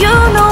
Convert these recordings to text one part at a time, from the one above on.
you, no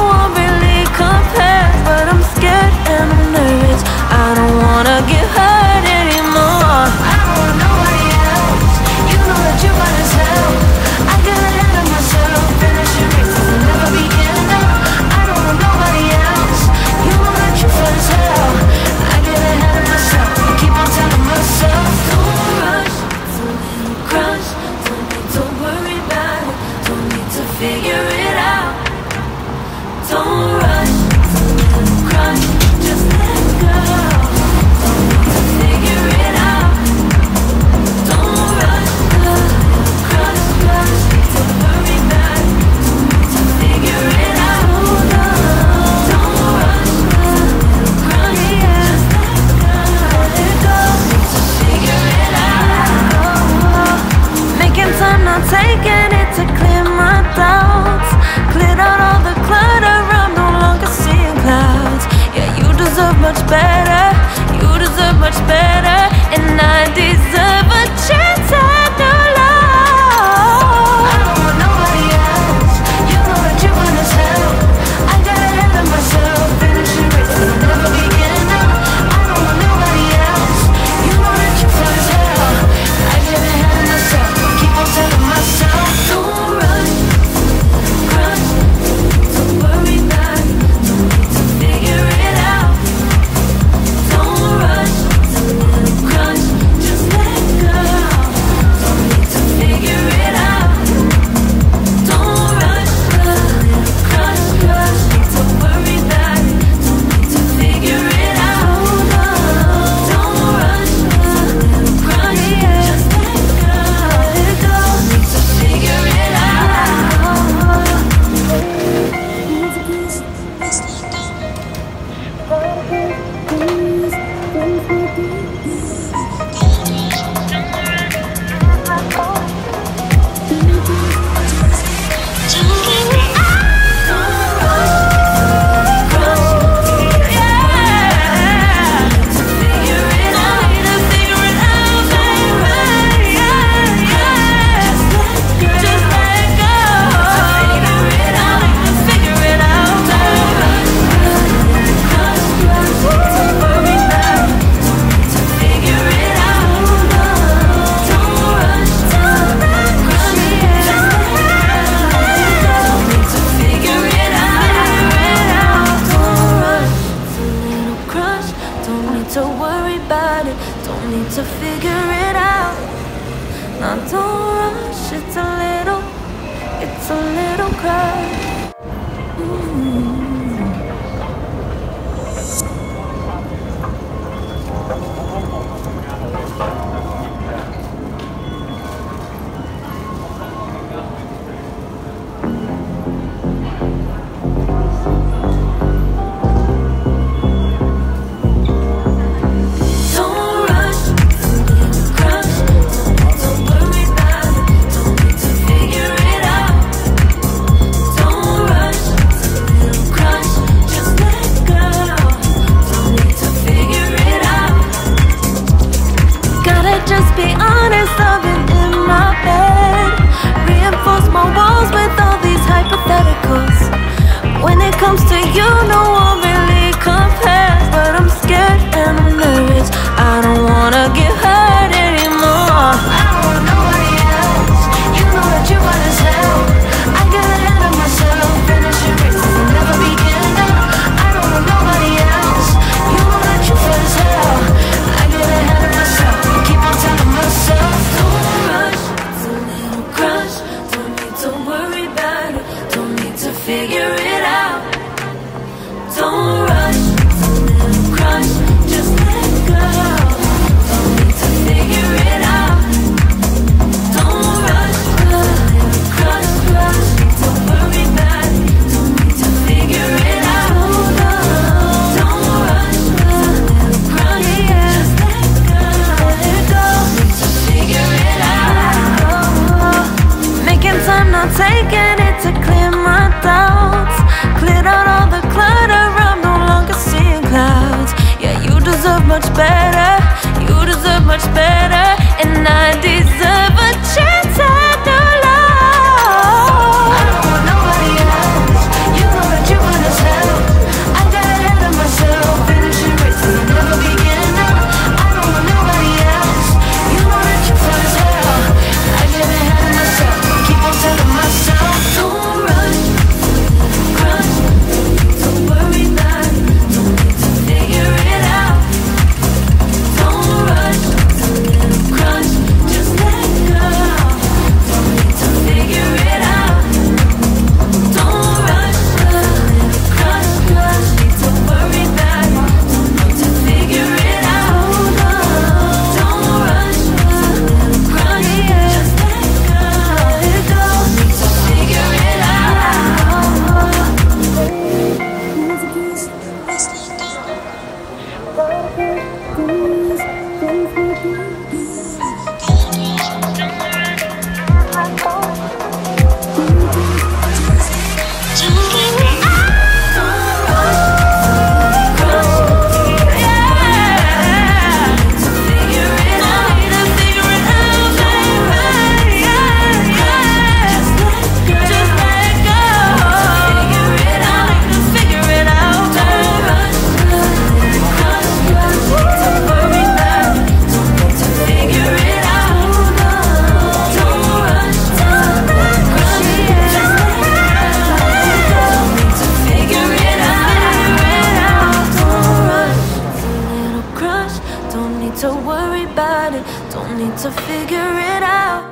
don't need to figure it out.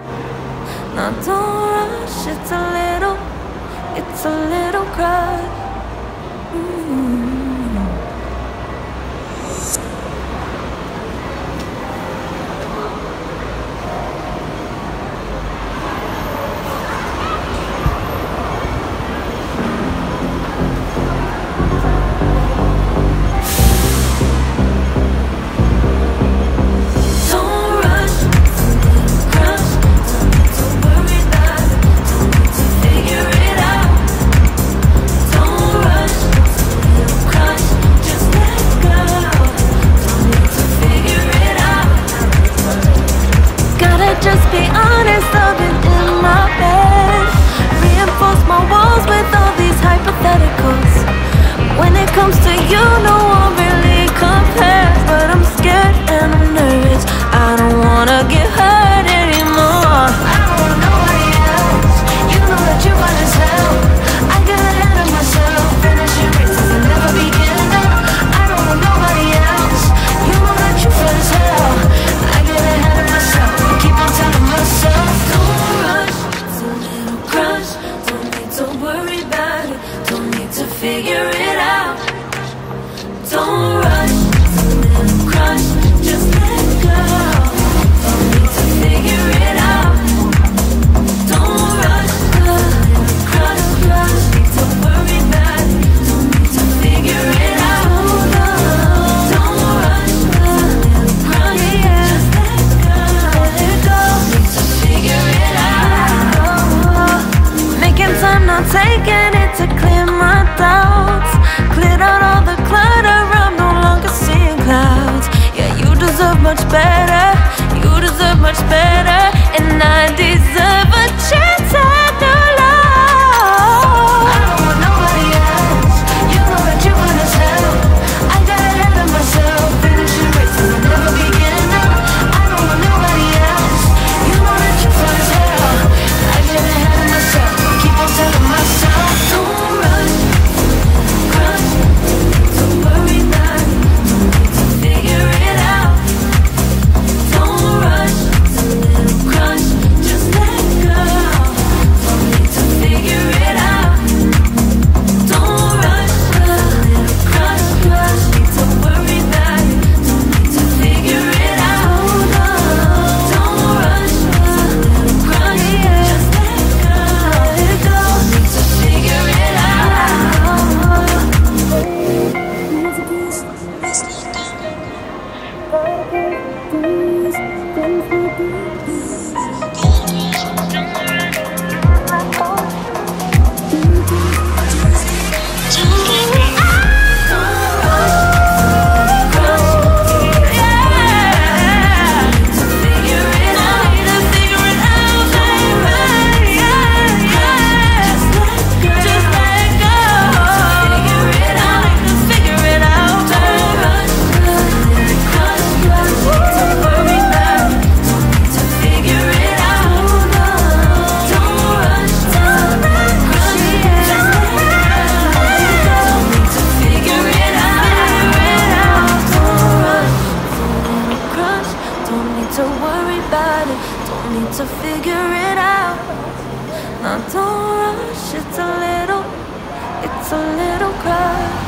Now don't rush, it's a little, it's a little crush. worry about it. Don't need to figure it out. Now don't rush, it's a little, it's a little crowd.